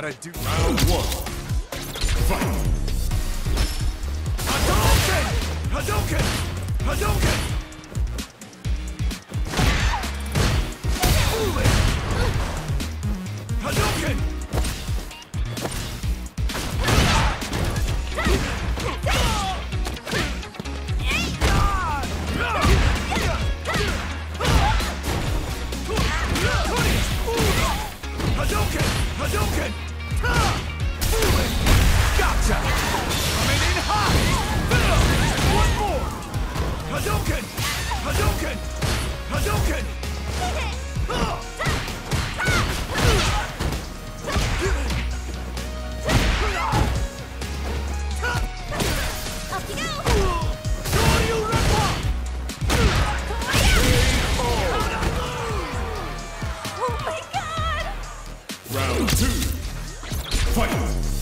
gotta do. Round one. Fight. Hadouken! Hadouken! Hadouken! Round two. Fight.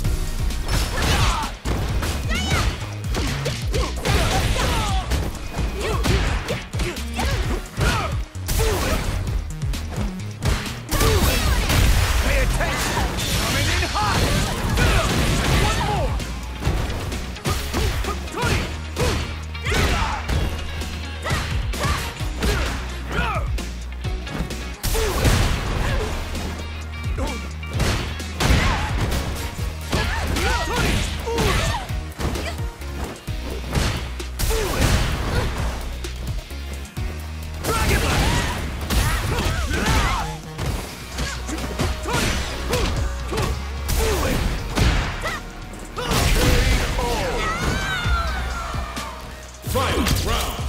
Final round.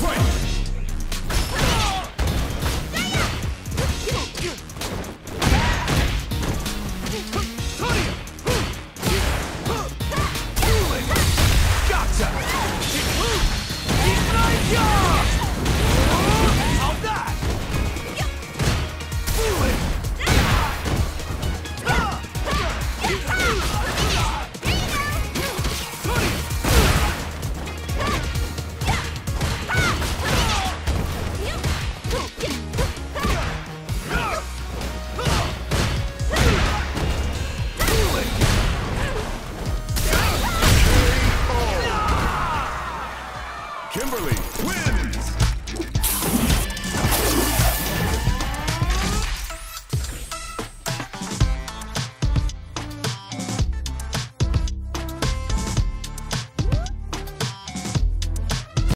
Fight. Gotcha! Kimberly wins.